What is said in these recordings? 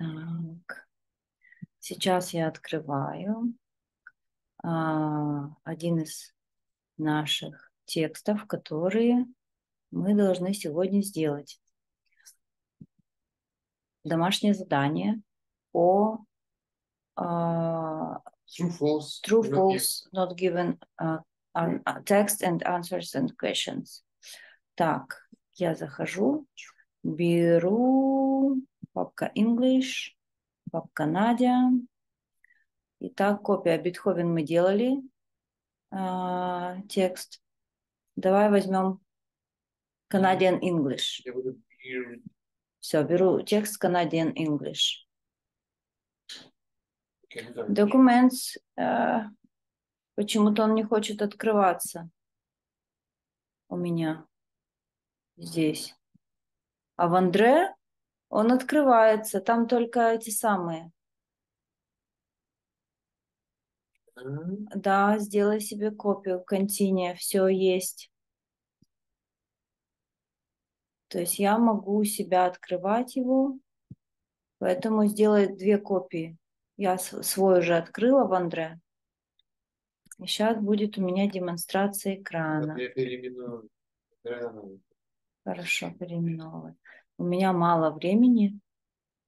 Так. Сейчас я открываю а, один из наших текстов, которые мы должны сегодня сделать. Домашнее задание по а, True, false. true, not false, not given uh, an- uh, text and answers and questions. Так, я захожу, беру папка English, папка Надя. Итак, копия Бетховен мы делали, а, текст. Давай возьмем Canadian English. Все, беру текст Canadian English. Documents, э, почему-то он не хочет открываться у меня здесь. А в Андре он открывается, там только эти самые. Да, сделай себе копию континия, все есть. То есть я могу у себя открывать его, поэтому сделай две копии. Я свой уже открыла в Андре. И сейчас будет у меня демонстрация экрана. вот Я переименую. Хорошо, переименовывать. У меня мало времени.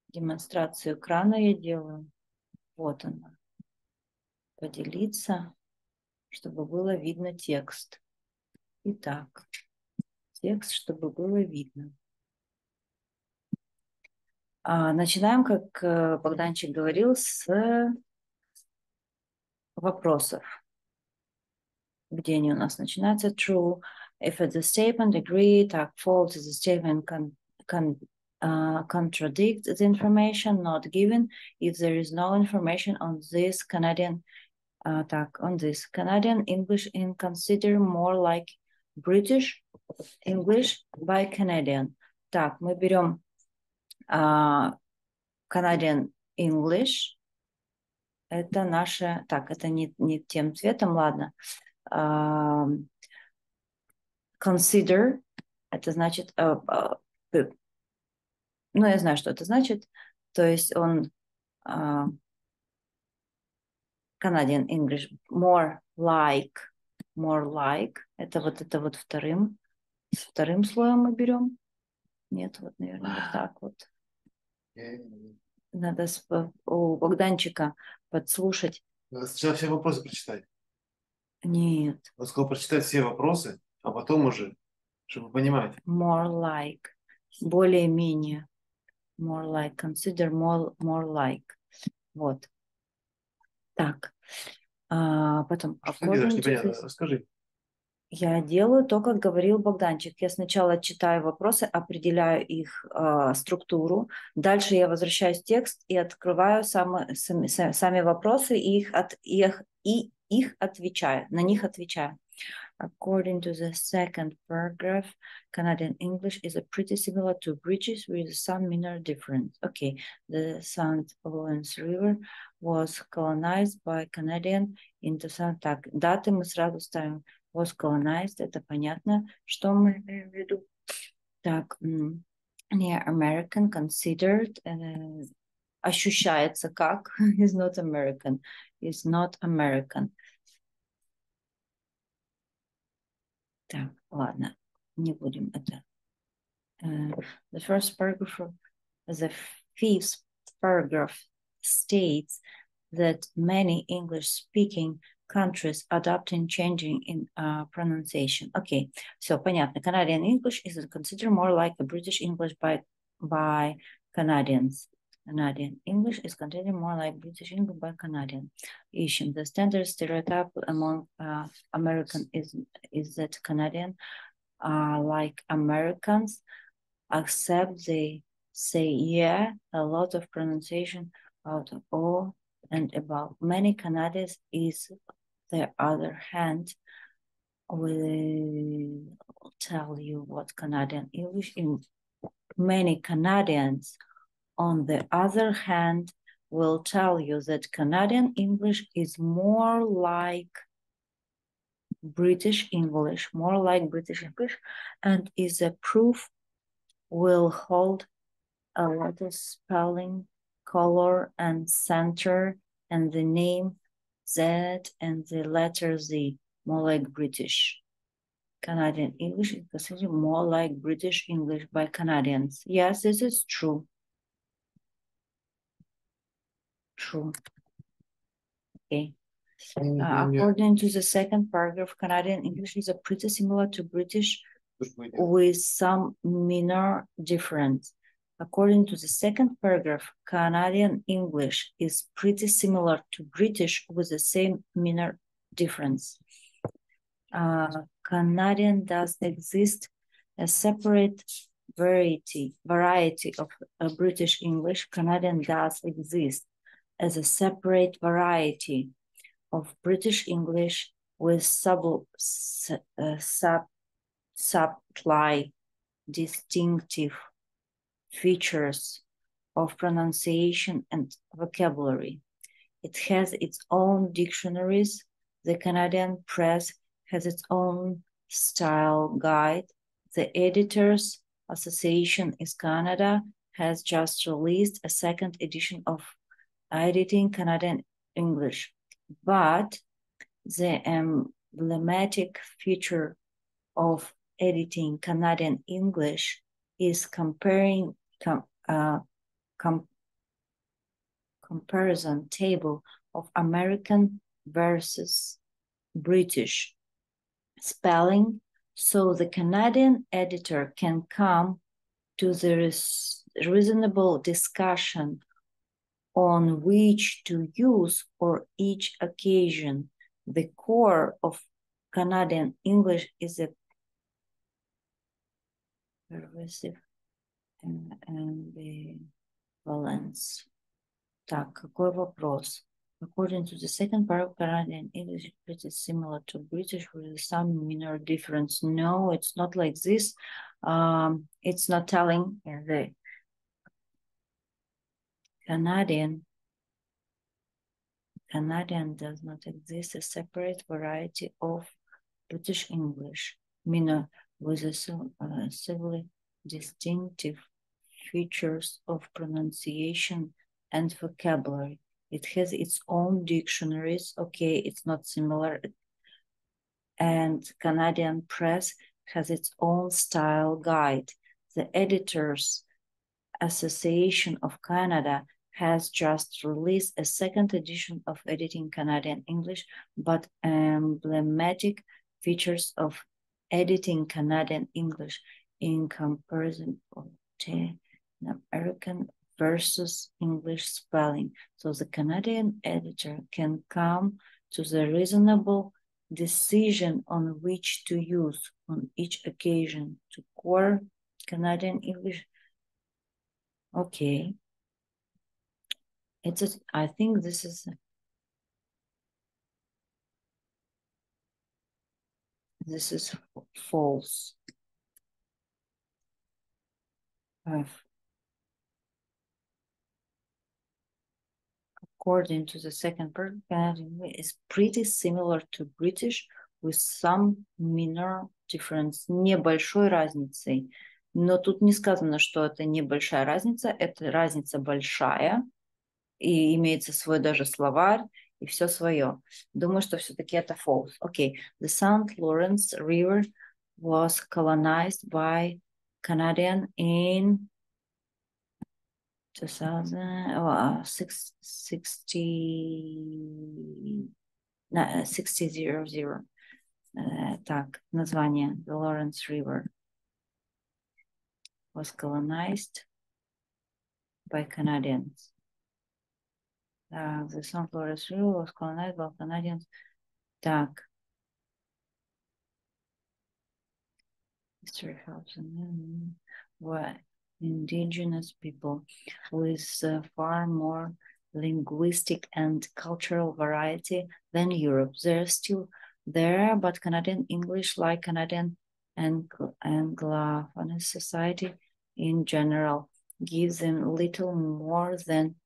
Демонстрацию экрана я делаю. Вот она. Поделиться, чтобы было видно текст. Итак, текст, чтобы было видно. А, начинаем, как э, Богданчик говорил, с вопросов. Где они у нас начинаются? True. If it's a statement, agree. Так, false is a statement con, con, uh, contradicts the information not given if there is no information on this Canadian uh, так, on this Canadian English in consider more like British English by Canadian. Так, мы берем а, Canadian English. Это наше... Так, это не, не тем цветом, ладно. А, consider. Это значит... а, а, п- ну, я знаю, что это значит. То есть он... а, Canadian English more like, more like. Это вот это вот вторым, с вторым слоем мы берем. Нет, вот, наверное, вот так вот. Надо у Богданчика подслушать. Надо сначала все вопросы прочитать. Нет, Он сказал прочитать все вопросы, а потом уже, чтобы понимать. more like, более-менее. More like, consider more, more like. Вот. Так. А, потом, according this- Расскажи. Я делаю то, как говорил Богданчик. Я сначала читаю вопросы, определяю их э, структуру. Дальше я возвращаюсь в текст и открываю сами, са- сами вопросы и их, от, их, и их отвечаю, на них отвечаю. According to the second paragraph, Canadian English is a pretty similar to British with some minor difference. Okay, the St. Lawrence River was colonized by Canadian into some... Так, даты мы сразу ставим was colonized, это понятно, что мы имеем в виду. Так, м, near American considered, э, ощущается как, is not American, is not American. Так, ладно, не будем это. Э, the first paragraph, of- the fifth paragraph states that many English-speaking countries adopting changing in uh, pronunciation. Okay, so понятно. Canadian English is considered more like a British English by by Canadians. Canadian. English is considered more like British English by Canadian. Asian. The standard stereotype among uh, American is, is that Canadian are uh, like Americans, except they say yeah a lot of pronunciation out of all and about. Many Canadians is the other hand will tell you what Canadian English in many Canadians on the other hand will tell you that Canadian English is more like British English, more like British English, and is a proof will hold a lot of spelling color and center and the name Z and the letter Z, more like British. Canadian English is considered more like British English by Canadians. Yes, this is true. True. Okay. Uh, according to the second paragraph, Canadian English is a pretty similar to British with some minor difference. According to the second paragraph, Canadian English is pretty similar to British with the same minor difference. Uh, Canadian does exist a separate variety variety of uh, British English. Canadian does exist as a separate variety of British English with sub, uh, sub supply distinctive features of pronunciation and vocabulary. It has its own dictionaries. The Canadian press has its own style guide. The Editors Association in Canada has just released a second edition of Editing Canadian English. But the emblematic feature of editing Canadian English is comparing com, uh, com, comparison table of American versus British spelling so the Canadian editor can come to the reasonable discussion on which to use for each occasion. The core of Canadian English is a pervasive ambivalence. Так, какой вопрос? According to the second paragraph, Canadian English is pretty similar to British with some minor difference. No, it's not like this. Um, it's not telling the Canadian Canadian does not exist a separate variety of British English, minor with a uh, distinctive features of pronunciation and vocabulary. It has its own dictionaries. Okay, it's not similar. And Canadian press has its own style guide. The Editors Association of Canada has just released a second edition of Editing Canadian English, but emblematic features of editing Canadian English in comparison of American versus English spelling. So the Canadian editor can come to the reasonable decision on which to use on each occasion to core Canadian English. Okay. It's a, I think this is this is false. according to the second part, Canadian is pretty similar to British with some minor difference, небольшой разницей. Но тут не сказано, что это небольшая разница, это разница большая, И имеется свой даже словарь, и все свое. Думаю, что все-таки это false. Okay, the St. Lawrence River was colonized by Canadian in 2000, oh, 60, 60 zero, zero. Uh, так, название The Lawrence River was colonized by Canadians. Uh, the St. Lawrence River was colonized by Canadians. Так. History helps. What? indigenous people with uh, far more linguistic and cultural variety than Europe. They're still there, but Canadian English, like Canadian Angl- Anglophone society in general, gives them little more than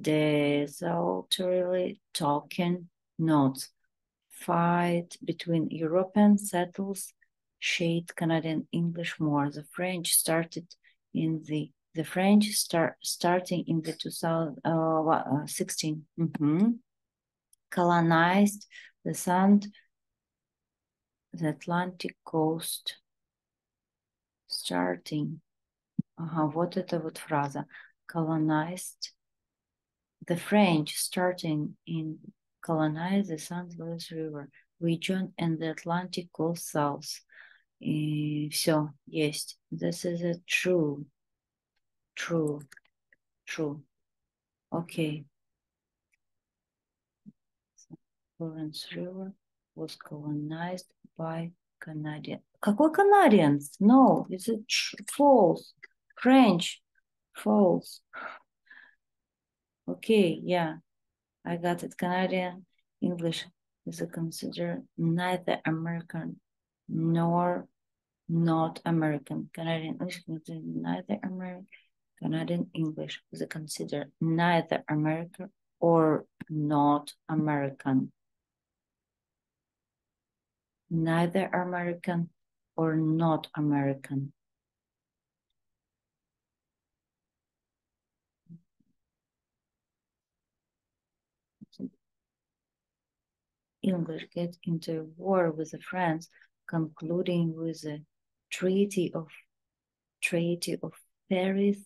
desultorily talking notes. Fight between European settles shade Canadian English more. The French started in the the French start starting in the 2016 uh, mm-hmm, colonized the sand, the Atlantic coast, starting. Ага, вот эта вот фраза. Colonized the French starting in colonize the St. Louis River region and the Atlantic coast south. И все, есть. This is a true. True. True. Okay. Lawrence River was colonized by Canadian. Какой Canadians? No, it's a false. French. False. Okay, yeah, I got it. Canadian English is considered neither American nor not American. Canadian English considered neither American. Canadian English is considered neither American or not American. Neither American or not American. English get into war with the France, concluding with the Treaty of Treaty of Paris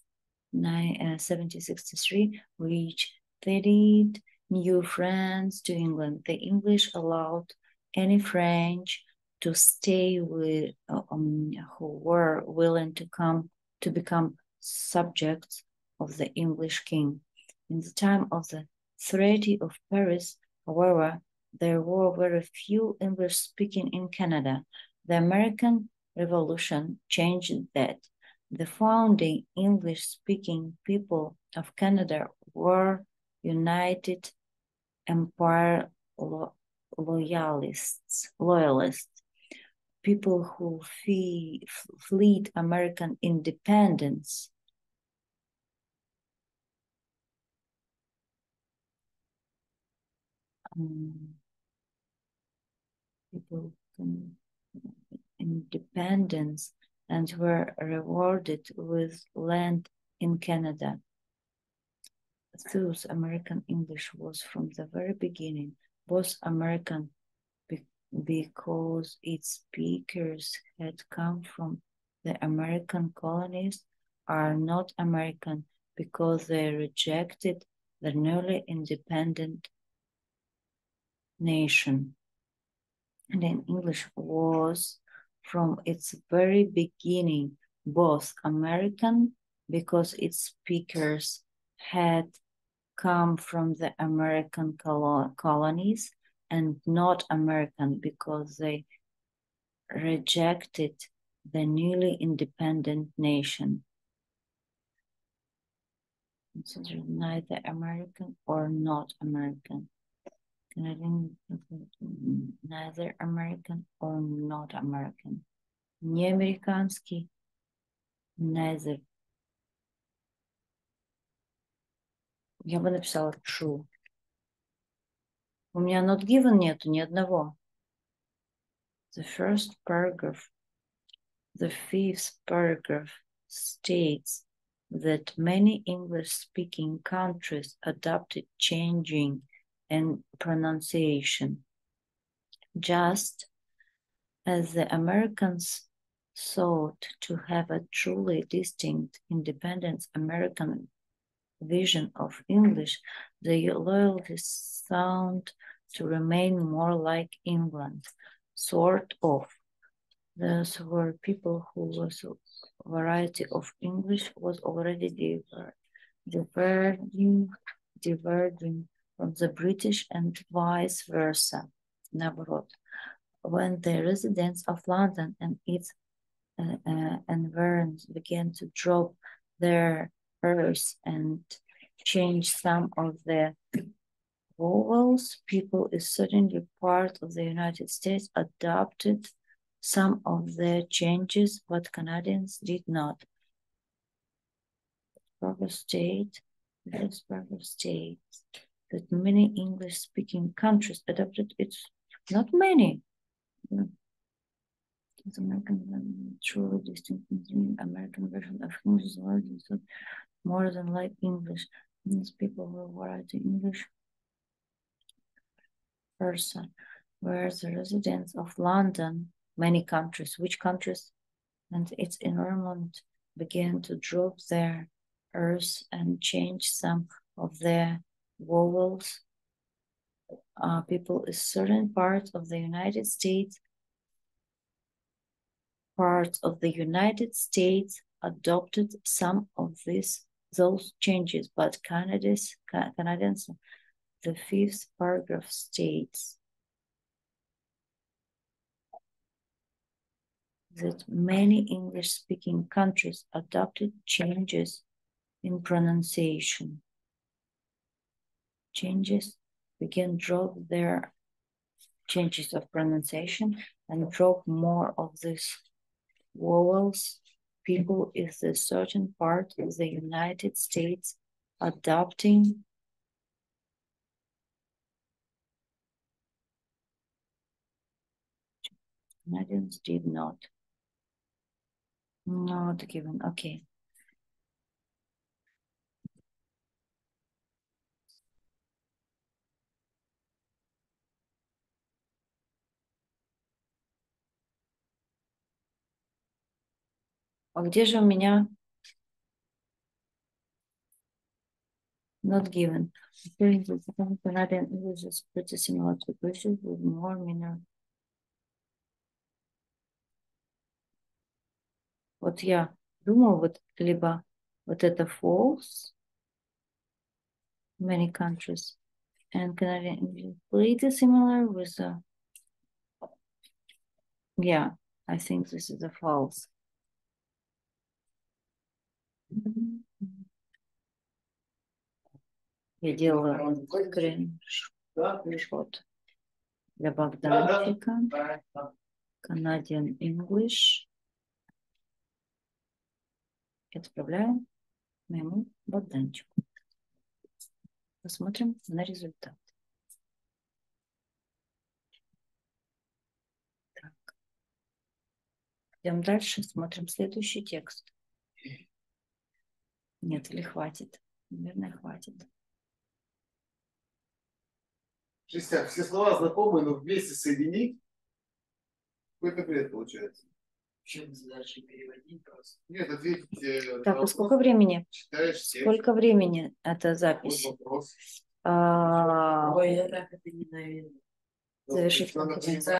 1763, uh, which ceded New France to England. The English allowed any French to stay with um, who were willing to come to become subjects of the English king. In the time of the Treaty of Paris, however, there were very few English speaking in Canada. The American Revolution changed that. The founding English speaking people of Canada were United Empire lo loyalists, loyalists, people who flee, fled American independence. Um, people independence and were rewarded with land in Canada. Thus, American English was from the very beginning both American be because its speakers had come from the American colonies, are not American because they rejected the newly independent nation and in English was from its very beginning both American because its speakers had come from the American colonies and not American because they rejected the newly independent nation. Considered neither American or not American Canadian, neither American or not American. Не американский, neither. Я бы написала true. У меня not given нету ни одного. The first paragraph, the fifth paragraph states that many English-speaking countries adopted changing and pronunciation. Just as the Americans sought to have a truly distinct, independent American vision of English, the loyalists sought to remain more like England, sort of. Those were people who was variety of English was already diverging, diverging from the British and vice versa, naborot. When the residents of London and its uh, uh, environs began to drop their earth and change some of the vowels, people is certainly part of the United States adopted some of the changes, but Canadians did not. Proper state, this proper state that many English speaking countries adopted it. Not many. It's American um, truly distinct the American version of English is so more than like English. These people who write English person were the residents of London, many countries, which countries, and its environment began to drop their earth and change some of their vowels. Uh, people in certain parts of the United States, parts of the United States adopted some of these those changes, but Canada's, Canadians, the fifth paragraph states that many English-speaking countries adopted changes in pronunciation. Changes we can drop their changes of pronunciation and drop more of these vowels. People is a certain part of the United States adopting Canadians did not. Not given. Okay. А где же у меня not given? Canadian English is pretty similar to British with more minor. Вот я думаю, вот либо вот это false, many countries, and Canadian English pretty similar with the, yeah, I think this is a false. Я делаю скриншот для Богданчика. Canadian English. Отправляем моему Богданчику. Посмотрим на результат. Так. Идем дальше, смотрим следующий текст. Нет, или хватит? Наверное, хватит. Шестяк, все слова знакомые, но вместе соединить. Какой-то бред получается. Чем задача переводить просто? Нет, ответить. э, Так, а сколько вопрос, времени? Читаешь текст. Сколько времени эта Вот запись? вопрос. А, Ой, я так это ненавижу. Завершить конференцию.